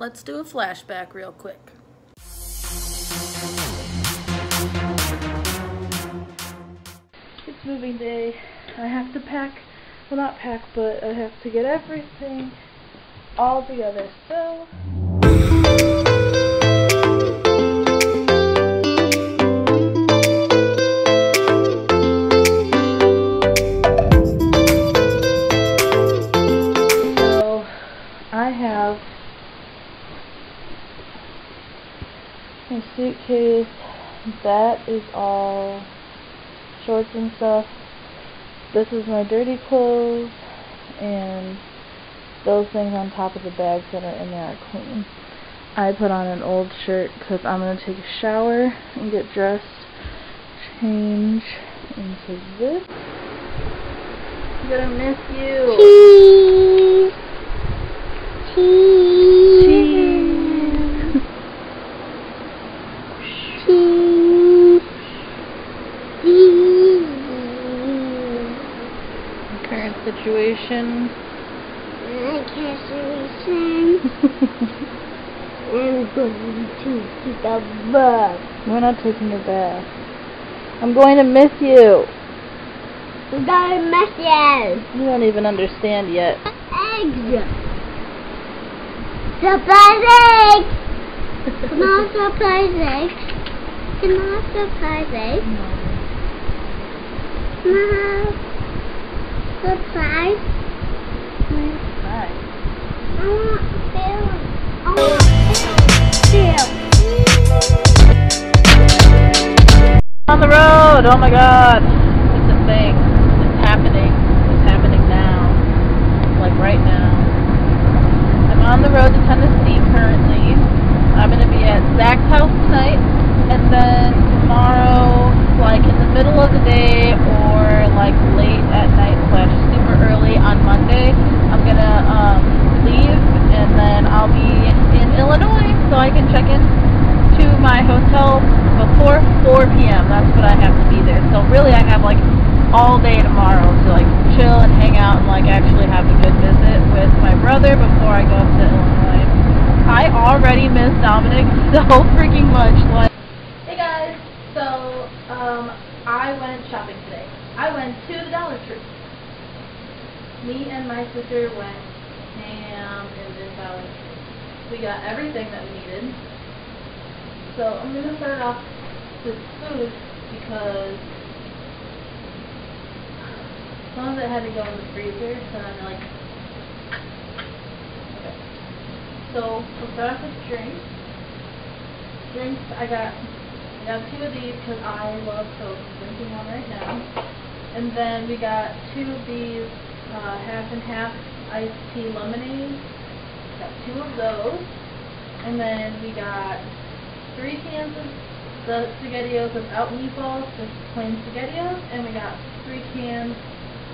let's do a flashback real quick. It's moving day. I have to pack, well not pack, but I have to get everything all together. So suitcase. That is all shorts and stuff. This is my dirty clothes and those things on top of the bags that are in there are clean. I put on an old shirt because I'm going to take a shower and get dressed, change into this. I'm going to miss you. Cheese. Cheese. Cheese. Cheese. Situation. I can't listen. I'm going to take a bath. We're not taking a bath. I'm going to miss you. We got a message. You don't even understand yet. Eggs. Surprise eggs. Come on, surprise eggs. Come on, surprise eggs. Come on. On the road. Oh my God. It's a thing. It's happening. It's happening now. Like right now. I'm on the road to Tennessee currently. I'm going to be at Zach's house tonight. And then tomorrow, like in the middle of the day or like late at night slash super early on Monday, I'm going to um, leave and then I'll be in Illinois so I can check in to my hotel before 4 p.m. That's what I have to be there. So really I have like all day tomorrow to like chill and hang out and like actually have a good visit with my brother before I go up to Illinois. I already miss Dominic so freaking much. Like Hey guys, so um I went shopping today. I went to the Dollar Tree. Me and my sister went ham in the Dollar Tree. We got everything that we needed. So I'm gonna start off with food because some of it had to go in the freezer, so I'm like okay. So we'll start off with drinks. Drinks I got I got two of these because I love Coke. I'm drinking one right now. And then we got two of these uh, half and half iced tea lemonades. Got two of those. And then we got three cans of the SpaghettiOs without meatballs, just plain SpaghettiOs. And we got three cans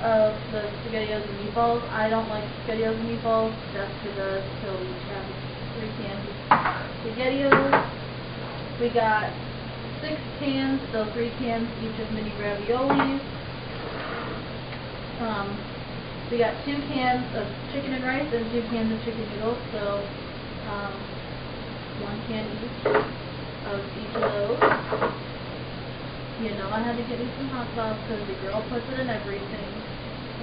of the SpaghettiOs and meatballs. I don't like SpaghettiOs and meatballs. Jessica does, so we have three cans of SpaghettiOs. We got six cans, so three cans each of mini raviolis. Um, we got two cans of chicken and rice and two cans of chicken noodles, so um, one can each of each of those. You know I had to get me some hot sauce because the girl puts it in everything.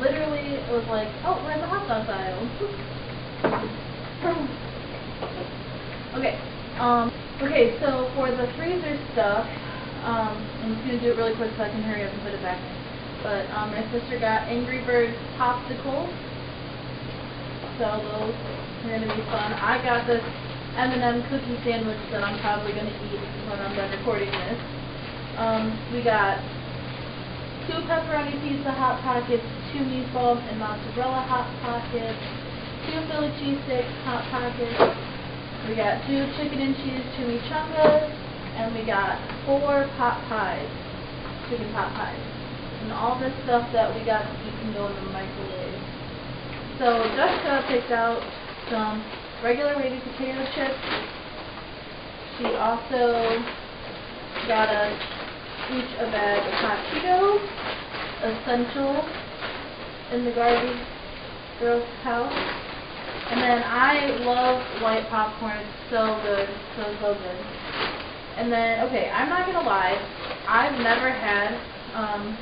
Literally, it was like, oh, we're in the hot sauce aisle. okay, um, okay, so for the freezer stuff, um, I'm just going to do it really quick so I can hurry up and put it back in. But um, my sister got Angry Birds popsicles. So those are going to be fun. I got this M&M cookie sandwich that I'm probably going to eat when I'm done recording this. Um, we got two pepperoni pizza hot pockets, two meatballs and mozzarella hot pockets, two Philly cheesesteak hot pockets. We got two chicken and cheese chimichangas, and we got four pot pies, chicken pot pies. And all this stuff that we got eat can go in the microwave. So Jessica picked out some regular baby potato chips. She also got us each a bag of hot Cheetos, essential in the Garvey girl's house. And then I love white popcorn. It's so good. So, so good. And then, okay, I'm not going to lie. I've never had um,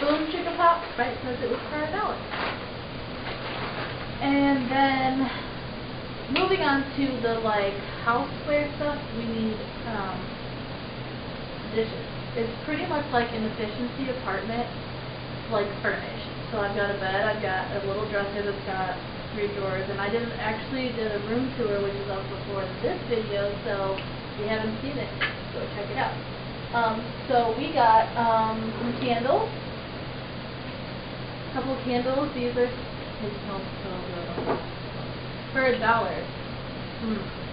Boom Chicka Pop, right, because it was a dollar. And then, moving on to the, like, houseware stuff, we need dishes. It's pretty much like an efficiency apartment, like furnished. So I've got a bed, I've got a little dresser that's got three drawers, and I didn't actually did a room tour, which is up before this video, so if you haven't seen it, go check it out. Um, so we got um, some candles, a couple of candles. These are smell so good for a dollar. Mm,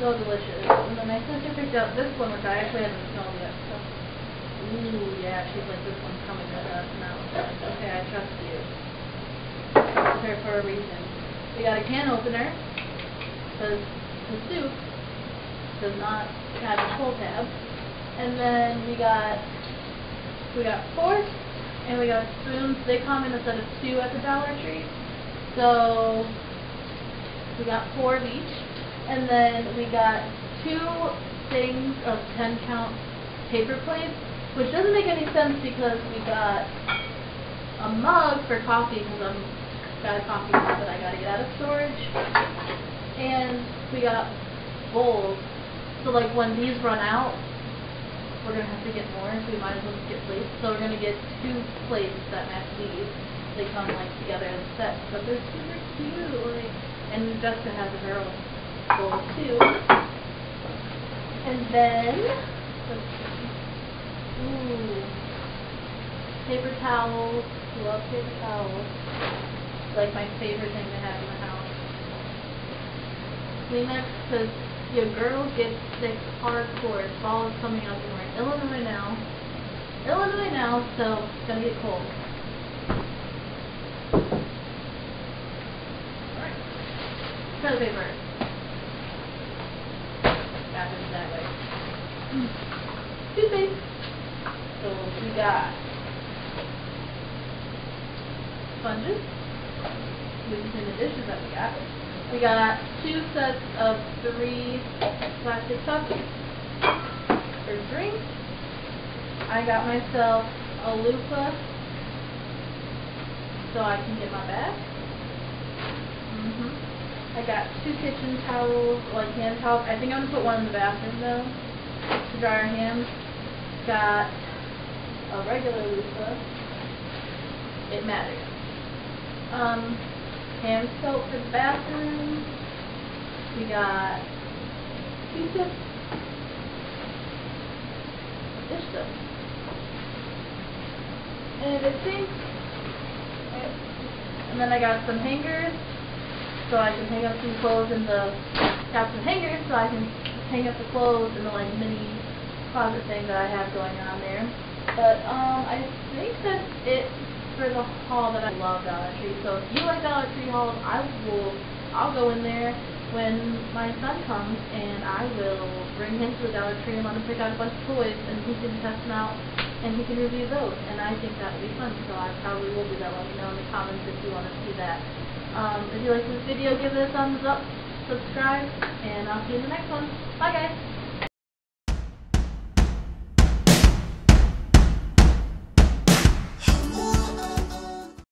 so delicious. And then my sister picked up this one, which I actually haven't smelled yet. So. Ooh, yeah, she's like, this one's coming to us now. Okay, I trust you. It's there for a reason. We got a can opener, because the soup does not have a pull tab. And then we got, we got forks, and we got spoons. They come in a set of two at the Dollar Tree. So, we got four of each. And then we got two things of 10 count paper plates which doesn't make any sense because we got a mug for coffee because I'm got a coffee mug that I gotta get out of storage. And we got bowls. So like when these run out, we're gonna have to get more, so we might as well just get plates. So we're gonna get two plates that match these. They come like together as a set. But they're super cute. Like and Jessica has a own bowl too. And then. Ooh. Paper towels. Love paper towels. It's like my favorite thing to have in the house. Kleenex, because your girl gets sick hardcore. Fall is coming up and we're in Illinois now. Illinois now, so it's gonna get cold. Alright. Toilet paper. Bathroom's that way. Toothpaste. So we got sponges, which is in the dishes that we got. We got two sets of three plastic cups for drinks. I got myself a loofah so I can get my bath. Mm hmm I got two kitchen towels, like hand towels. I think I'm going to put one in the bathroom though to dry our hands. Got a regular loofah, it matters. Um, hand soap for the bathroom. We got Q-tips, dish soap. And I think, and then I got some hangers, so I can hang up some clothes in the, got some hangers so I can hang up the clothes in the like mini closet thing that I have going on there. But um, I think that's it for the haul that I love Dollar Tree. So if you like Dollar Tree hauls, I will, I'll go in there when my son comes and I will bring him to the Dollar Tree and let him pick out a bunch of toys and he can test them out and he can review those. And I think that would be fun, so I probably will do that. Let me know in the comments if you want to see that. Um, if you like this video, give it a thumbs up, subscribe, and I'll see you in the next one. Bye guys!